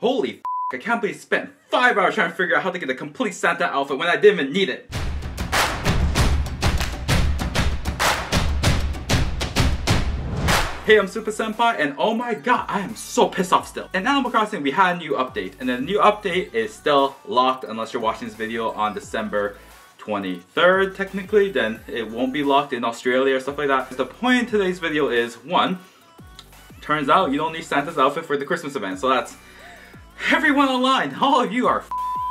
Holy I can't believe I spent 5 hours trying to figure out how to get a complete Santa outfit when I didn't even need it. Hey, I'm SupaSenpai, and oh my god, I am so pissed off still. In Animal Crossing, we had a new update, and the new update is still locked unless you're watching this video on December 23rd, technically, then it won't be locked in Australia or stuff like that. The point in today's video is, one, turns out you don't need Santa's outfit for the Christmas event, so that's everyone online, all of you are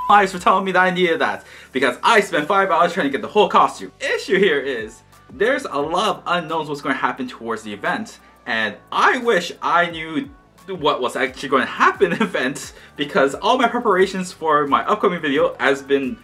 lies for telling me that I needed that because I spent five hours trying to get the whole costume. Issue here is there's a lot of unknowns what's going to happen towards the event and I wish I knew what was actually going to happen in the event because all my preparations for my upcoming video has been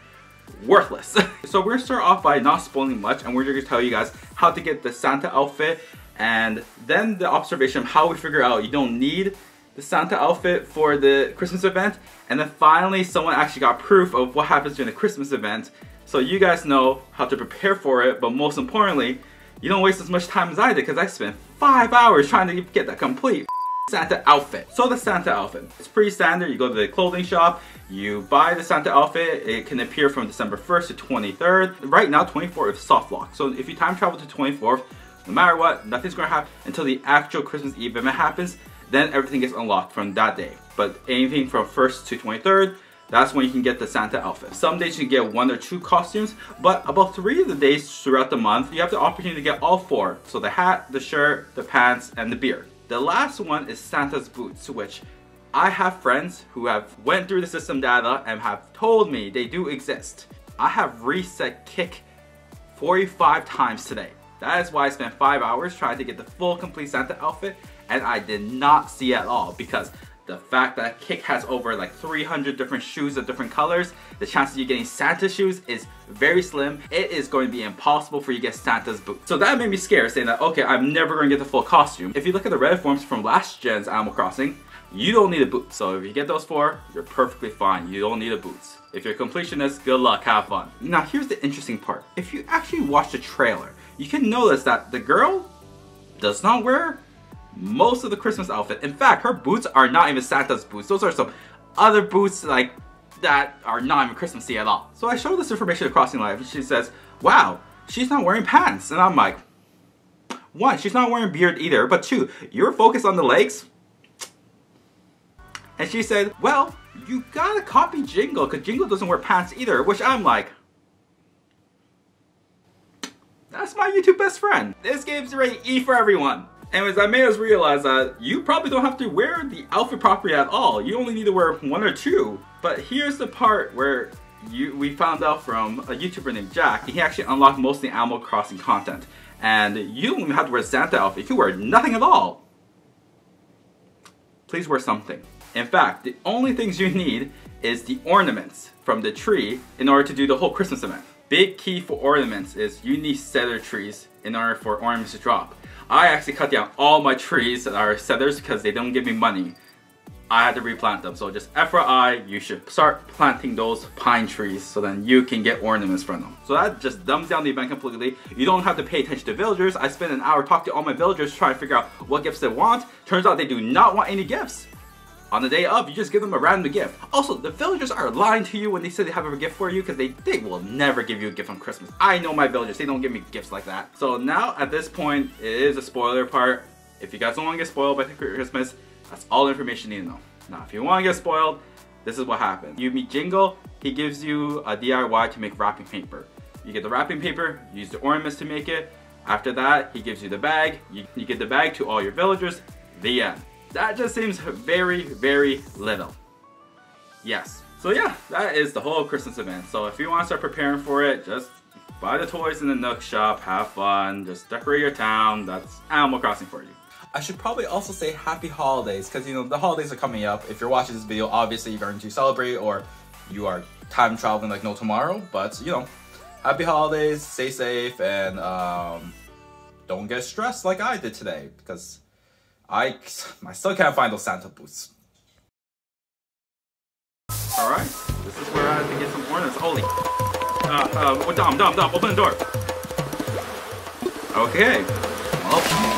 worthless. so we're gonna start off by not spoiling much and we're gonna tell you guys how to get the Santa outfit and then the observation of how we figure out you don't need the Santa outfit for the Christmas event. And then finally, someone actually got proof of what happens during the Christmas event. So you guys know how to prepare for it, but most importantly, you don't waste as much time as I did because I spent five hours trying to get that complete Santa outfit. So the Santa outfit, it's pretty standard. You go to the clothing shop, you buy the Santa outfit. It can appear from December 1st to 23rd. Right now, 24th is soft lock. So if you time travel to 24th, no matter what, nothing's gonna happen until the actual Christmas Eve event happens then everything gets unlocked from that day. But anything from 1st to 23rd, that's when you can get the Santa outfit. Some days you get one or two costumes, but about three of the days throughout the month, you have the opportunity to get all four. So the hat, the shirt, the pants, and the beard. The last one is Santa's boots, which I have friends who have went through the system data and have told me they do exist. I have reset kick 45 times today. That is why I spent 5 hours trying to get the full complete Santa outfit and I did not see at all because the fact that Kick has over like 300 different shoes of different colors, the chances of you getting Santa shoes is very slim. It is going to be impossible for you to get Santa's boots. So that made me scared saying that, okay, I'm never going to get the full costume. If you look at the red forms from last gen's Animal Crossing, you don't need a boot. So if you get those four, you're perfectly fine. You don't need a boots. If you're a completionist, good luck, have fun. Now here's the interesting part. If you actually watch the trailer, you can notice that the girl does not wear most of the Christmas outfit. In fact, her boots are not even Santa's boots. Those are some other boots like that are not even Christmassy at all. So I show this information to Crossing Live and she says, wow, she's not wearing pants. And I'm like, one, she's not wearing beard either, but two, you're focused on the legs? And she said, well, you gotta copy Jingle, because Jingle doesn't wear pants either, which I'm like, that's my YouTube best friend. This game's rated E for everyone. Anyways, I made us realize that you probably don't have to wear the outfit properly at all. You only need to wear one or two. But here's the part where you, we found out from a YouTuber named Jack. He actually unlocked most of the Animal Crossing content. And you don't even have to wear Santa outfit. You can wear nothing at all. Please wear something. In fact, the only things you need is the ornaments from the tree in order to do the whole Christmas event. Big key for ornaments is you need cedar trees in order for ornaments to drop. I actually cut down all my trees that are cedars because they don't give me money. I had to replant them. So just FYI, you should start planting those pine trees so then you can get ornaments from them. So that just dumbs down the event completely. You don't have to pay attention to villagers. I spent an hour talking to all my villagers trying to figure out what gifts they want. Turns out they do not want any gifts. On the day of, you just give them a random gift. Also, the villagers are lying to you when they say they have a gift for you because they, they will never give you a gift on Christmas. I know my villagers, they don't give me gifts like that. So now, at this point, it is a spoiler part. If you guys don't want to get spoiled by Christmas, that's all information you need to know. Now, if you want to get spoiled, this is what happens. You meet Jingle, he gives you a DIY to make wrapping paper. You get the wrapping paper, use the ornaments to make it. After that, he gives you the bag. You, you get the bag to all your villagers. The end. That just seems very, very little. Yes. So yeah, that is the whole Christmas event. So if you want to start preparing for it, just buy the toys in the Nook shop, have fun, just decorate your town. That's Animal Crossing for you. I should probably also say happy holidays because you know the holidays are coming up. If you're watching this video, obviously you're going to celebrate or you are time traveling like no tomorrow. But you know, happy holidays, stay safe, and um, don't get stressed like I did today because I, I still can't find those Santa boots. Alright, this is where I have to get some ornaments. Holy. Uh, uh, Dom, Dom, Dom, open the door. Okay. Well,